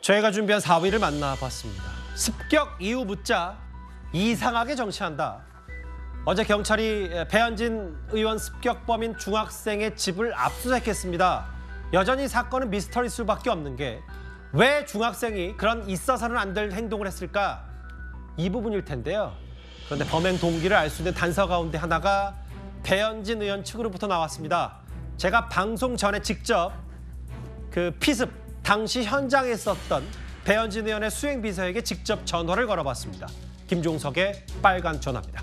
저희가 준비한 4위를 만나봤습니다. 습격 이후 묻자 이상하게 정치한다. 어제 경찰이 배현진 의원 습격범인 중학생의 집을 압수수색했습니다. 여전히 사건은 미스터리 수밖에 없는 게 왜 중학생이 그런 있어서는 안 될 행동을 했을까? 이 부분일 텐데요. 그런데 범행 동기를 알 수 있는 단서 가운데 하나가 배현진 의원 측으로부터 나왔습니다. 제가 방송 전에 직접 그 피습 당시 현장에 있었던 배현진 의원의 수행 비서에게 직접 전화를 걸어봤습니다. 김종석의 빨간 전화입니다.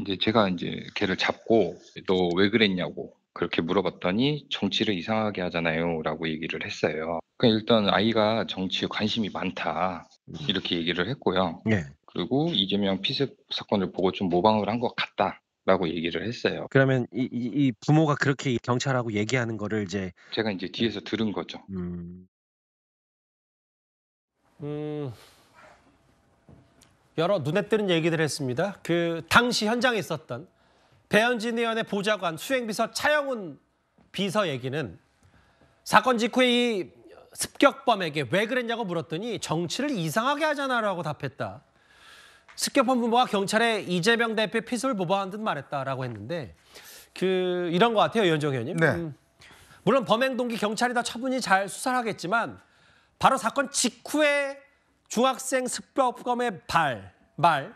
이제 제가 이제 걔를 잡고 너 왜 그랬냐고 그렇게 물어봤더니 정치를 이상하게 하잖아요라고 얘기를 했어요. 그러니까 일단 아이가 정치에 관심이 많다 이렇게 얘기를 했고요. 네. 그리고 이재명 피습 사건을 보고 좀 모방을 한 것 같다 라고 얘기를 했어요. 그러면 이, 이, 이 부모가 그렇게 경찰하고 얘기하는 거를 이제 제가 이제 뒤에서 들은 거죠. 음, 음, 여러 눈에 띄는 얘기들을 했습니다. 그 당시 현장에 있었던 배현진 의원의 보좌관 수행비서 차영훈 비서 얘기는 사건 직후에 이 습격범에게 왜 그랬냐고 물었더니 정치를 이상하게 하잖아라고 답했다. 습격범 부모가 경찰에 이재명 대표 피습을 보고한 듯 말했다라고 했는데 그 이런 것 같아요, 연정 의원님. 네. 음, 물론 범행 동기 경찰이 다 처분이 잘 수사를 하겠지만 바로 사건 직후에 중학생 습격범의 발, 말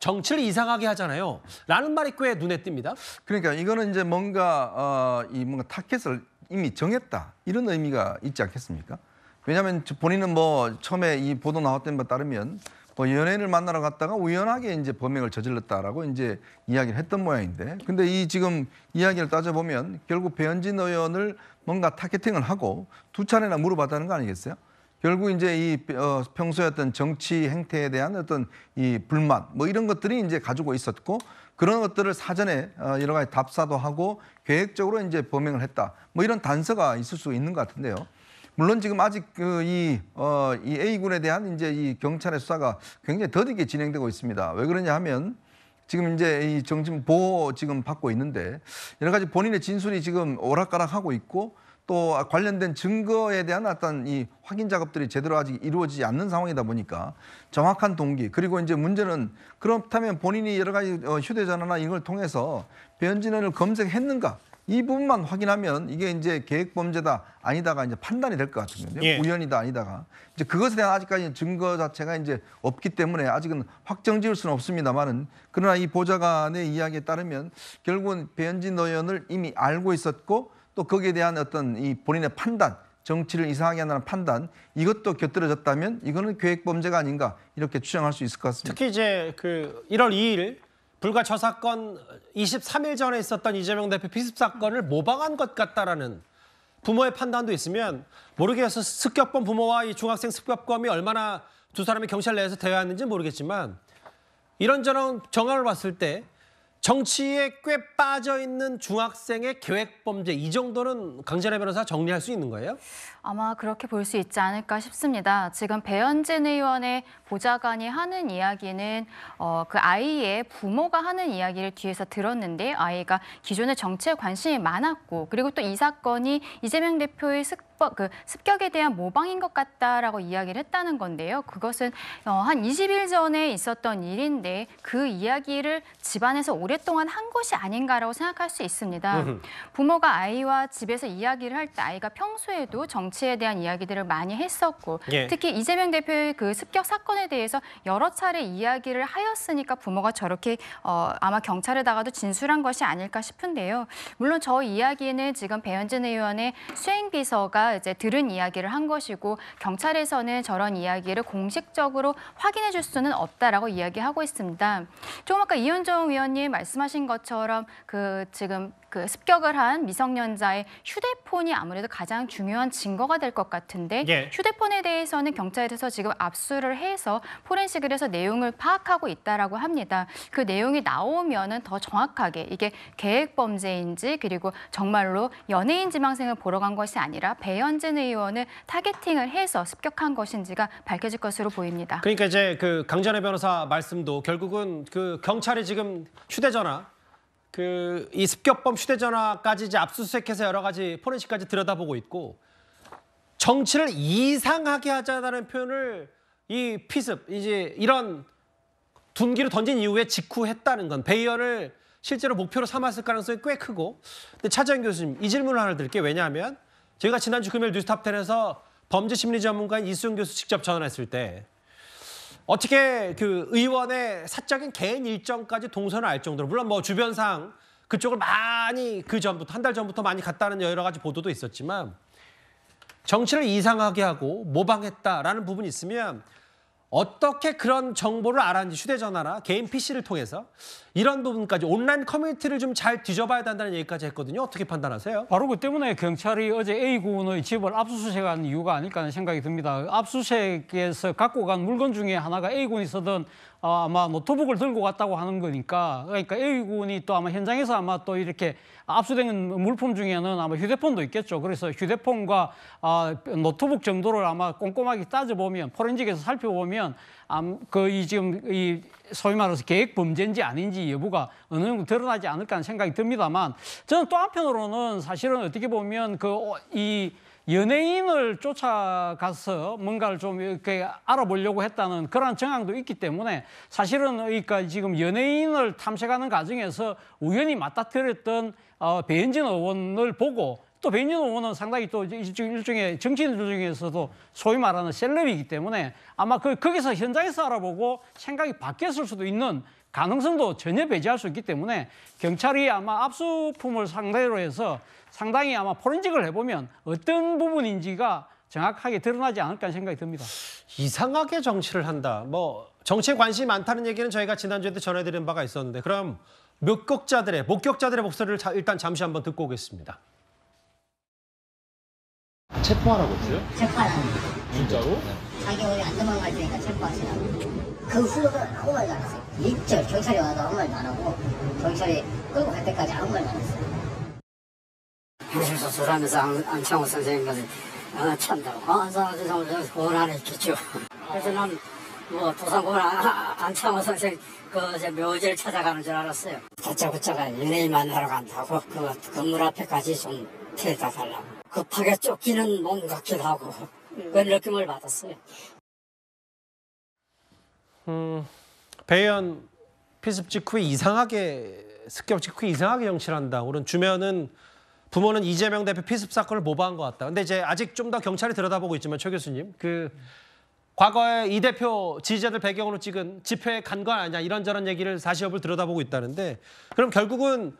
정치를 이상하게 하잖아요. 라는 말이 꽤 눈에 띕니다. 그러니까 이거는 이제 뭔가 어, 이 뭔가 타켓을 이미 정했다 이런 의미가 있지 않겠습니까? 왜냐하면 저 본인은 뭐 처음에 이 보도 나왔던 바 따르면 뭐 연예인을 만나러 갔다가 우연하게 이제 범행을 저질렀다라고 이제 이야기를 했던 모양인데, 근데 이 지금 이야기를 따져보면 결국 배현진 의원을 뭔가 타겟팅을 하고 두 차례나 물어봤다는 거 아니겠어요? 결국 이제 이 어, 평소에 어떤 정치 행태에 대한 어떤 이 불만 뭐 이런 것들이 이제 가지고 있었고 그런 것들을 사전에 어, 여러 가지 답사도 하고 계획적으로 이제 범행을 했다 뭐 이런 단서가 있을 수 있는 것 같은데요. 물론 지금 아직 그이 어, 이 A 군에 대한 이제 이 경찰의 수사가 굉장히 더디게 진행되고 있습니다. 왜 그러냐 하면 지금 이제 이 정신 보호 지금 받고 있는데 여러 가지 본인의 진술이 지금 오락가락하고 있고 또 관련된 증거에 대한 어떤 이 확인 작업들이 제대로 아직 이루어지지 않는 상황이다 보니까 정확한 동기 그리고 이제 문제는 그렇다면 본인이 여러 가지 어, 휴대전화나 이걸 통해서 배현진을 검색했는가 이 부분만 확인하면 이게 이제 계획 범죄다 아니다가 이제 판단이 될 것 같거든요. 예. 우연이다 아니다가 이제 그것에 대한 아직까지 증거 자체가 이제 없기 때문에 아직은 확정 지을 수는 없습니다만은 그러나 이 보좌관의 이야기에 따르면 결국은 배현진 의원을 이미 알고 있었고 또 거기에 대한 어떤 이 본인의 판단 정치를 이상하게 한다는 판단 이것도 곁들여졌다면 이거는 계획 범죄가 아닌가 이렇게 추정할 수 있을 것 같습니다. 특히 이제 그 1월 2일 불과 저 사건 23일 전에 있었던 이재명 대표 피습 사건을 모방한 것 같다라는 부모의 판단도 있으면 모르겠어 습격범 부모와 이 중학생 습격범이 얼마나 두 사람이 경찰 내에서 대화했는지 모르겠지만 이런저런 정황을 봤을 때 정치에 꽤 빠져 있는 중학생의 계획 범죄 이 정도는 강진아 변호사 정리할 수 있는 거예요? 아마 그렇게 볼 수 있지 않을까 싶습니다. 지금 배현진 의원의 보좌관이 하는 이야기는 어, 그 아이의 부모가 하는 이야기를 뒤에서 들었는데 아이가 기존에 정치에 관심이 많았고 그리고 또 이 사건이 이재명 대표의 습 격, 그 습격에 대한 모방인 것 같다라고 이야기를 했다는 건데요. 그것은 어, 한 20일 전에 있었던 일인데 그 이야기를 집안에서 오랫동안 한 것이 아닌가라고 생각할 수 있습니다. 부모가 아이와 집에서 이야기를 할 때 아이가 평소에도 정치에 대한 이야기들을 많이 했었고 예. 특히 이재명 대표의 그 습격 사건에 대해서 여러 차례 이야기를 하였으니까 부모가 저렇게 어, 아마 경찰에다가도 진술한 것이 아닐까 싶은데요. 물론 저 이야기는 지금 배현진 의원의 수행비서 가 이제 들은 이야기를 한 것이고 경찰에서는 저런 이야기를 공식적으로 확인해 줄 수는 없다라고 이야기하고 있습니다. 조금 아까 이현정 위원님 말씀하신 것처럼 그 지금 그 습격을 한 미성년자의 휴대폰이 아무래도 가장 중요한 증거가 될 것 같은데 예. 휴대폰에 대해서는 경찰에서 지금 압수를 해서 포렌식을 해서 내용을 파악하고 있다라고 합니다. 그 내용이 나오면은 더 정확하게 이게 계획 범죄인지 그리고 정말로 연예인 지망생을 보러 간 것이 아니라 배현진 의원을 타겟팅을 해서 습격한 것인지가 밝혀질 것으로 보입니다. 그러니까 이제 그 강전혜 변호사 말씀도 결국은 그 경찰이 지금 휴대전화 그 이 습격범 휴대전화까지 이제 압수수색해서 여러 가지 포렌식까지 들여다보고 있고 정치를 이상하게 하자라는 표현을 이 피습 이제 이런 둔기로 던진 이후에 직후했다는 건 배의원을 실제로 목표로 삼았을 가능성이 꽤 크고. 근데 차재현 교수님 이 질문을 하나 드릴게요. 왜냐하면 저희가 지난주 금요일 뉴스탑10에서 범죄 심리 전문가인 이수영 교수 직접 전화했을 때 어떻게 그 의원의 사적인 개인 일정까지 동선을 알 정도로 물론 뭐 주변상 그쪽을 많이 그 전부터 한 달 전부터 많이 갔다는 여러 가지 보도도 있었지만 정치를 이상하게 하고 모방했다라는 부분이 있으면 어떻게 그런 정보를 알았는지 휴대전화나 개인 PC를 통해서 이런 부분까지 온라인 커뮤니티를 좀 잘 뒤져봐야 된다는 얘기까지 했거든요. 어떻게 판단하세요? 바로 그 때문에 경찰이 어제 A 군의 집을 압수수색한 이유가 아닐까 하는 생각이 듭니다. 압수수색에서 갖고 간 물건 중에 하나가 A 군이 쓰던 어, 아마 노트북을 들고 갔다고 하는 거니까 그러니까 A 군이 또 아마 현장에서 아마 또 이렇게 압수된 물품 중에는 아마 휴대폰도 있겠죠. 그래서 휴대폰과 아, 노트북 정도를 아마 꼼꼼하게 따져보면 포렌식에서 살펴보면 그이 지금 이 소위 말해서 계획 범죄인지 아닌지 여부가 어느 정도 드러나지 않을까 하는 생각이 듭니다만 저는 또 한편으로는 사실은 어떻게 보면 그이 연예인을 쫓아가서 뭔가를 좀 이렇게 알아보려고 했다는 그런 정황도 있기 때문에 사실은 그러니까 지금 연예인을 탐색하는 과정에서 우연히 맞닥뜨렸던 어, 배현진 의원을 보고 또 배현진 의원은 상당히 또 일종, 일종의 정치인들 중에서도 소위 말하는 셀럽이기 때문에 아마 그 거기서 현장에서 알아보고 생각이 바뀌었을 수도 있는 가능성도 전혀 배제할 수 있기 때문에 경찰이 아마 압수품을 상대로 해서 상당히 아마 포렌식을 해보면 어떤 부분인지가 정확하게 드러나지 않을까 생각이 듭니다. 이상하게 정치를 한다. 뭐 정치에 관심이 많다는 얘기는 저희가 지난주에도 전해드린 바가 있었는데 그럼 목격자들의 목격자들의 목소리를 자- 일단 잠시 한번 듣고 오겠습니다. 체포하라고 했어요? 체포하라고. 진짜로? 자기 어디 안 도망갈 테니까 체포하시라고. 그 후로는 아무 말도 안 했어요. 입절 경찰이 와도 아무 말도 안 하고 경찰이 끌고 갈 때까지 아무 말도 안 했어요. 수술하면서 안, 안창호 선생님까지 아, 찬다고. 아, 안창호 선생님 고원 안에 있겠죠. 그래서 난 뭐 도산고원 안창호 선생 그 이제 묘지를 찾아가는 줄 알았어요. 다짜고짜가 연예인 만나러 간다고 그 건물 앞에까지 좀 데려다 달라고. 급하게 쫓기는 몸 같기도 하고 그런 느낌을 받았어요. 배현 피습 직후에 이상하게 습격 직후에 이상하게 정치를 한다. 그런 주면은 부모는 이재명 대표 피습 사건을 모방한 것 같다. 근데 이제 아직 좀 더 경찰이 들여다보고 있지만 최 교수님 그 과거에 이 대표 지지자들 배경으로 찍은 집회에 간 거 아니냐 이런저런 얘기를 여부를 들여다보고 있다는데 그럼 결국은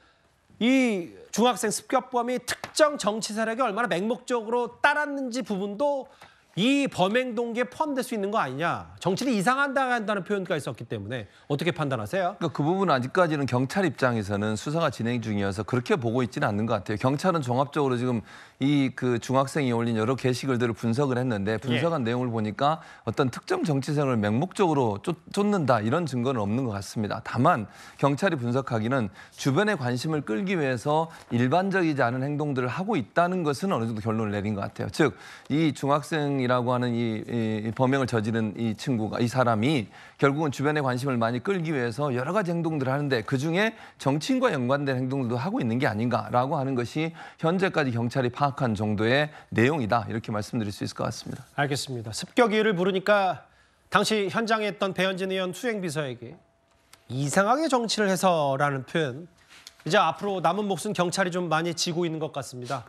이 중학생 습격범이 특정 정치 세력에 얼마나 맹목적으로 따랐는지 부분도 이 범행 동기에 포함될 수 있는 거 아니냐. 정치를 이상한다 한다는 표현까지 있었기 때문에 어떻게 판단하세요? 그러니까 그 부분은 아직까지는 경찰 입장에서는 수사가 진행 중이어서 그렇게 보고 있지는 않는 것 같아요. 경찰은 종합적으로 지금 이 그 중학생이 올린 여러 게시글들을 분석을 했는데 분석한 내용을 보니까 어떤 특정 정치생을 맹목적으로 쫓, 쫓는다 이런 증거는 없는 것 같습니다. 다만 경찰이 분석하기는 주변의 관심을 끌기 위해서 일반적이지 않은 행동들을 하고 있다는 것은 어느 정도 결론을 내린 것 같아요. 즉 이 중학생 이라고 하는 이, 이- 이 범행을 저지른 이 친구가 이 사람이 결국은 주변의 관심을 많이 끌기 위해서 여러 가지 행동들을 하는데 그 중에 정치인과 연관된 행동들도 하고 있는 게 아닌가라고 하는 것이 현재까지 경찰이 파악한 정도의 내용이다 이렇게 말씀드릴 수 있을 것 같습니다. 알겠습니다. 습격 이유를 물으니까 당시 현장에 있던 배현진 의원 수행비서에게 이상하게 정치를 해서라는 표현. 이제 앞으로 남은 몫은 경찰이 좀 많이 지고 있는 것 같습니다.